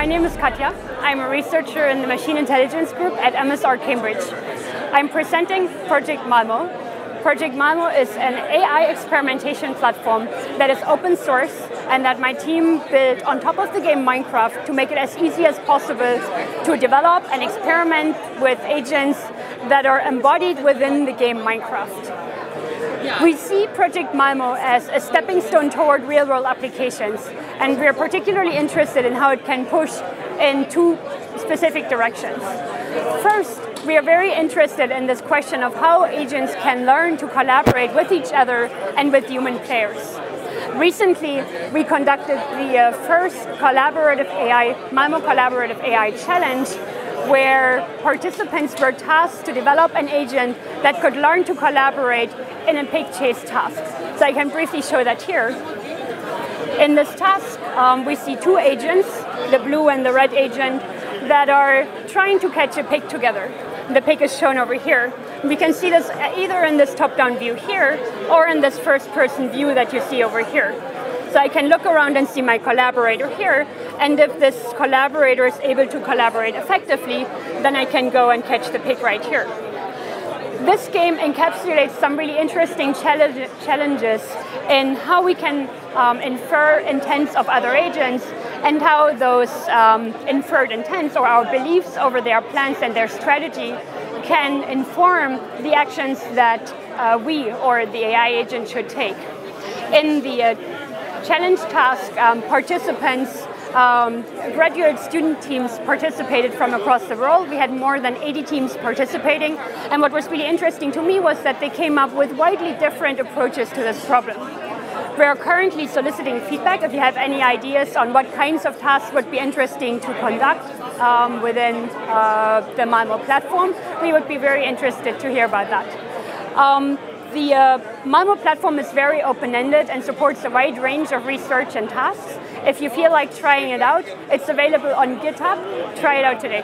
my name is Katya. I'm a researcher in the Machine Intelligence Group at MSR Cambridge. I'm presenting Project Malmo. Project Malmo is an AI experimentation platform that is open source and that my team built on top of the game Minecraft to make it as easy as possible to develop and experiment with agents that are embodied within the game Minecraft. We see Project Malmo as a stepping stone toward real world applications, and we're particularly interested in how it can push in two specific directions. First, we are very interested in this question of how agents can learn to collaborate with each other and with human players. Recently, we conducted the uh, first collaborative AI, Malmo Collaborative AI Challenge, where participants were tasked to develop an agent that could learn to collaborate in a pig chase task. So I can briefly show that here. In this task, um, we see two agents, the blue and the red agent, that are trying to catch a pig together. The pig is shown over here. We can see this either in this top-down view here or in this first-person view that you see over here. So I can look around and see my collaborator here, and if this collaborator is able to collaborate effectively, then I can go and catch the pig right here. This game encapsulates some really interesting challenges in how we can um, infer intents of other agents and how those um, inferred intents or our beliefs over their plans and their strategy can inform the actions that uh, we or the AI agent should take. In the uh, challenge task, um, participants, um, graduate student teams participated from across the world. We had more than 80 teams participating. And what was really interesting to me was that they came up with widely different approaches to this problem. We are currently soliciting feedback. If you have any ideas on what kinds of tasks would be interesting to conduct um, within uh, the Malmo platform, we would be very interested to hear about that. Um, the uh, Malmo platform is very open-ended and supports a wide range of research and tasks. If you feel like trying it out, it's available on GitHub. Try it out today.